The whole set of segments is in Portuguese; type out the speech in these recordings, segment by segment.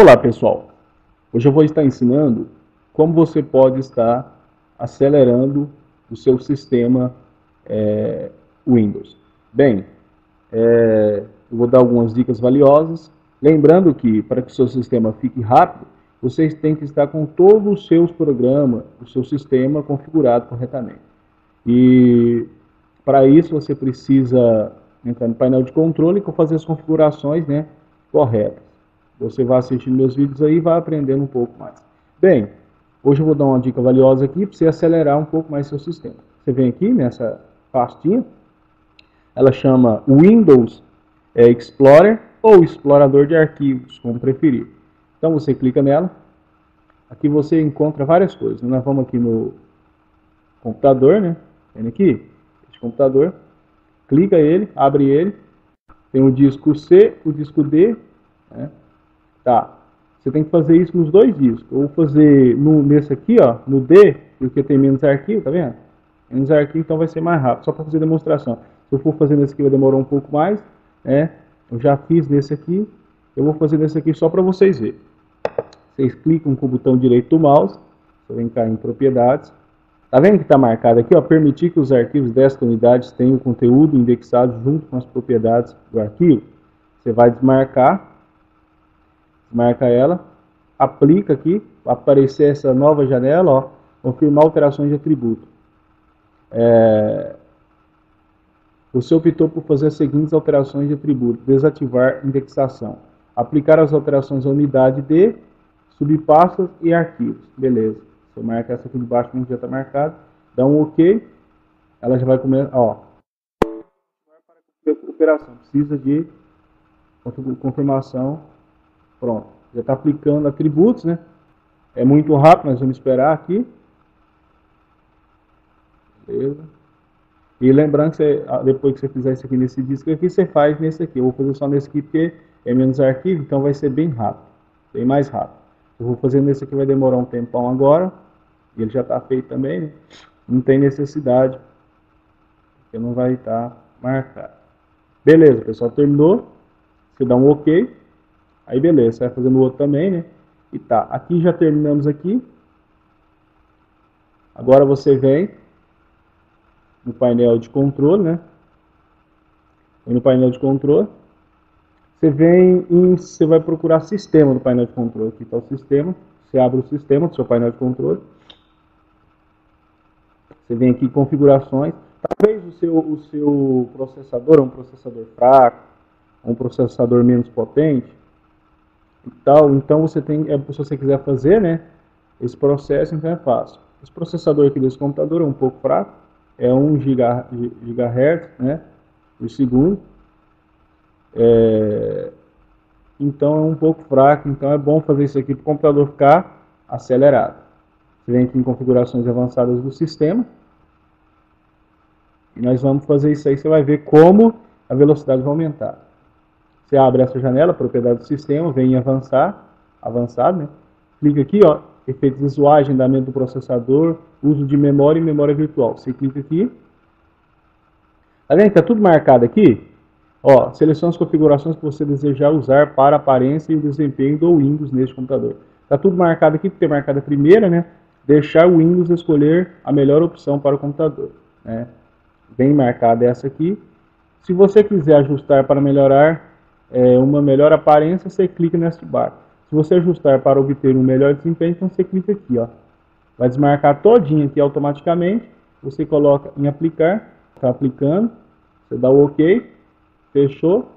Olá pessoal, hoje eu vou estar ensinando como você pode estar acelerando o seu sistema é, Windows. Bem, é, eu vou dar algumas dicas valiosas, lembrando que para que o seu sistema fique rápido, você tem que estar com todos os seus programas, o seu sistema configurado corretamente. E para isso você precisa entrar no painel de controle e fazer as configurações né, corretas. Você vai assistindo meus vídeos aí e vai aprendendo um pouco mais. Bem, hoje eu vou dar uma dica valiosa aqui para você acelerar um pouco mais seu sistema. Você vem aqui nessa pastinha, ela chama Windows é, Explorer ou Explorador de Arquivos, como preferir. Então você clica nela, aqui você encontra várias coisas. Nós vamos aqui no computador, né? Vem aqui, este computador, clica ele, abre ele, tem o disco C, o disco D, né? Tá. Você tem que fazer isso nos dois discos. Vou fazer no, nesse aqui, ó, no D, porque tem menos arquivo, tá vendo? Menos arquivo, então vai ser mais rápido, só para fazer demonstração. Se eu for fazer nesse aqui, vai demorar um pouco mais, né? Eu já fiz nesse aqui, eu vou fazer nesse aqui só para vocês verem. Vocês clicam com o botão direito do mouse, você vem cá em propriedades. Tá vendo que está marcado aqui, ó, permitir que os arquivos desta unidade tenham o conteúdo indexado junto com as propriedades do arquivo. Você vai desmarcar marca ela, aplica aqui, aparecer essa nova janela, ó, confirmar alterações de atributo. É, você optou por fazer as seguintes alterações de atributo, desativar indexação, aplicar as alterações à unidade de subpastas e arquivos, beleza. Você marca essa aqui de baixo, que já está marcado, dá um OK, ela já vai começar, ó, operação, precisa de confirmação Pronto, já está aplicando atributos, né? É muito rápido, nós vamos esperar aqui. Beleza. E lembrando que você, ah, depois que você fizer isso aqui nesse disco aqui, você faz nesse aqui. Eu vou fazer só nesse aqui porque é menos arquivo, então vai ser bem rápido. Bem mais rápido. Eu vou fazer nesse aqui, vai demorar um tempão agora. Ele já está feito também, né? Não tem necessidade. Porque não vai estar tá marcado. Beleza, pessoal, terminou. Você dá um OK. Aí beleza, você vai fazer no outro também, né? E tá, aqui já terminamos aqui. Agora você vem no painel de controle, né? No painel de controle. Você vem em, você vai procurar sistema no painel de controle. Aqui está o sistema. Você abre o sistema do seu painel de controle. Você vem aqui em configurações. Talvez o seu, o seu processador é um processador fraco, um processador menos potente e tal. Então você tem, é, se você quiser fazer, né, esse processo, então é fácil. Esse processador aqui desse computador é um pouco fraco, é 1 GHz, né, por segundo. É, então é um pouco fraco, então é bom fazer isso aqui para o computador ficar acelerado. Você vem aqui em configurações avançadas do sistema. E nós vamos fazer isso aí, você vai ver como a velocidade vai aumentar. Você abre essa janela, propriedade do sistema, vem em avançar, avançado, né? Clica aqui, ó, efeitos visuais, agendamento do processador, uso de memória e memória virtual. Você clica aqui. Tá vendo que tá tudo marcado aqui? Ó, selecione as configurações que você desejar usar para a aparência e o desempenho do Windows neste computador. Tá tudo marcado aqui, porque é marcada a primeira, né? Deixar o Windows escolher a melhor opção para o computador. Né? Bem marcada essa aqui. Se você quiser ajustar para melhorar é, uma melhor aparência, você clica nesse bar. Se você ajustar para obter um melhor desempenho, então você clica aqui, ó. Vai desmarcar todinho aqui automaticamente. Você coloca em aplicar, está aplicando, você dá o OK, fechou.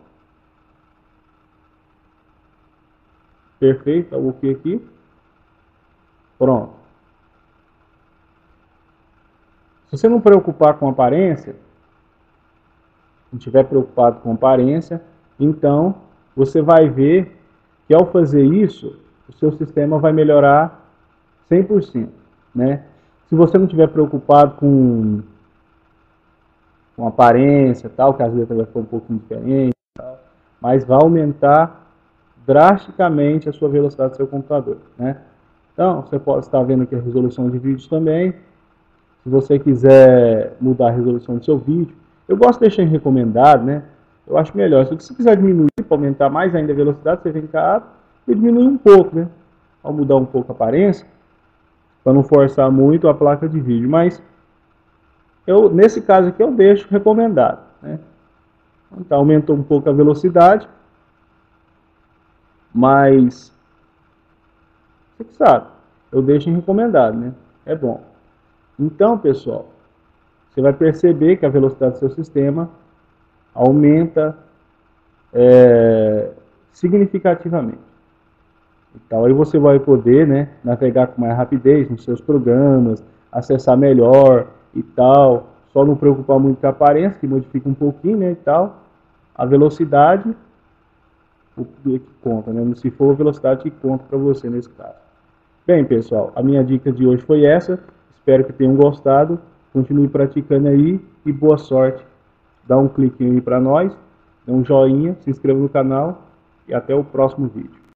Perfeito, dá o OK aqui. Pronto. Se você não preocupar com aparência, não estiver preocupado com aparência, então, você vai ver que ao fazer isso, o seu sistema vai melhorar 100%. Né? Se você não estiver preocupado com, com aparência, tal, que às vezes vai ficar um pouquinho diferente, tal, mas vai aumentar drasticamente a sua velocidade do seu computador. Né? Então, você pode estar vendo aqui a resolução de vídeo também. Se você quiser mudar a resolução do seu vídeo, eu gosto de deixar em recomendado, né? Eu acho melhor. Se você quiser diminuir para aumentar mais ainda a velocidade, você vem cá, e diminuir um pouco, né? Ao mudar um pouco a aparência, para não forçar muito a placa de vídeo, mas eu, nesse caso aqui eu deixo recomendado, né? Então aumentou um pouco a velocidade, mas você que sabe, eu deixo recomendado, né? É bom. Então, pessoal, você vai perceber que a velocidade do seu sistema aumenta é, significativamente. Então, aí você vai poder né, navegar com mais rapidez nos seus programas, acessar melhor e tal. Só não preocupar muito com a aparência, que modifica um pouquinho né, e tal. A velocidade, o que conta, né? Se for a velocidade que conta para você nesse caso. Bem, pessoal, a minha dica de hoje foi essa. Espero que tenham gostado. Continue praticando aí e boa sorte. Dá um clique aí para nós, dá um joinha, se inscreva no canal e até o próximo vídeo.